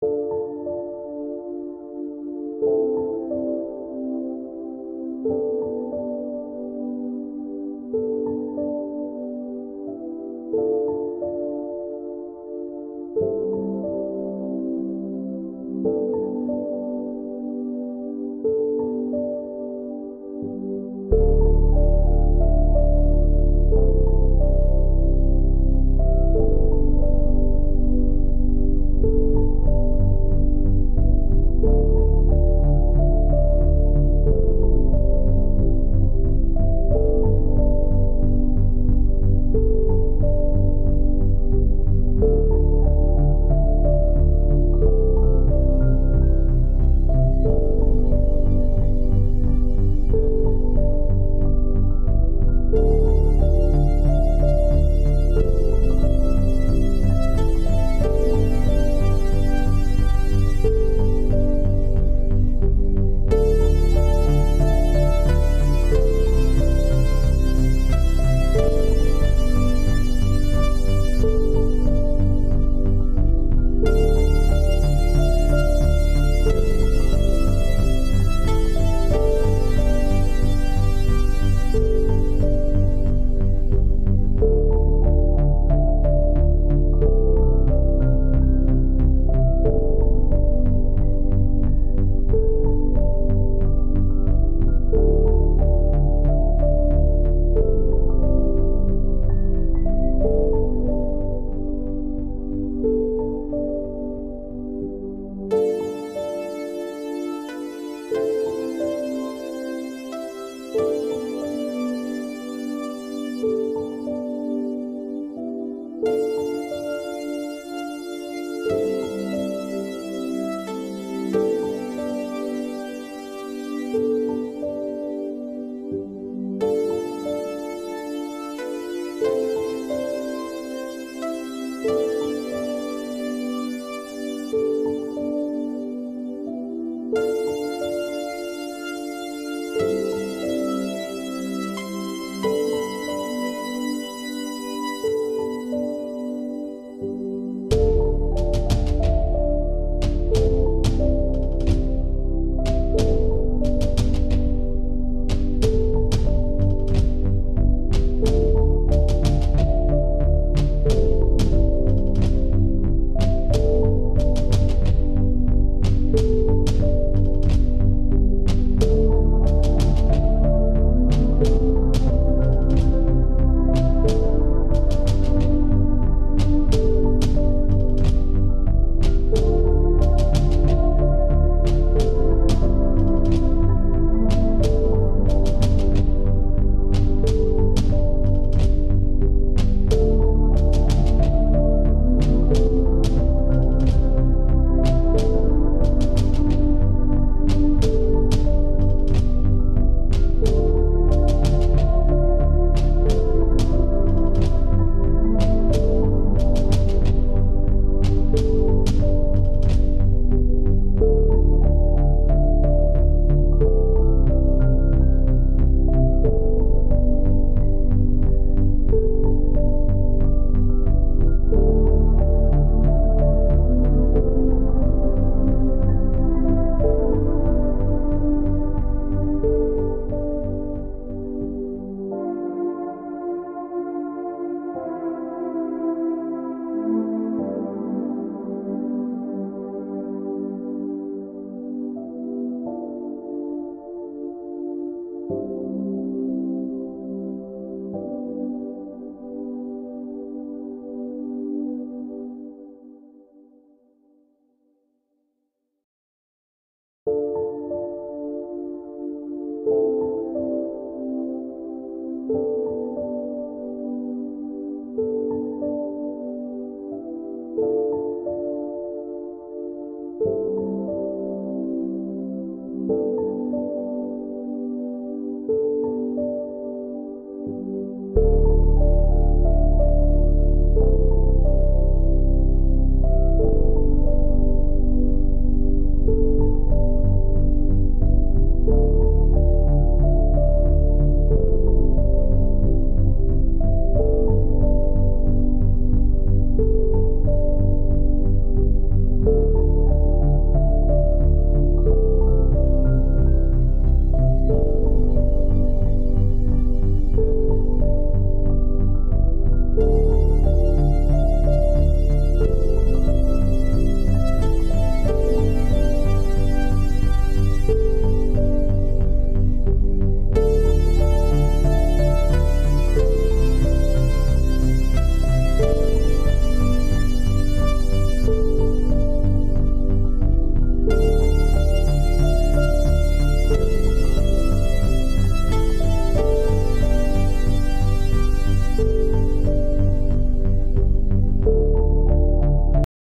you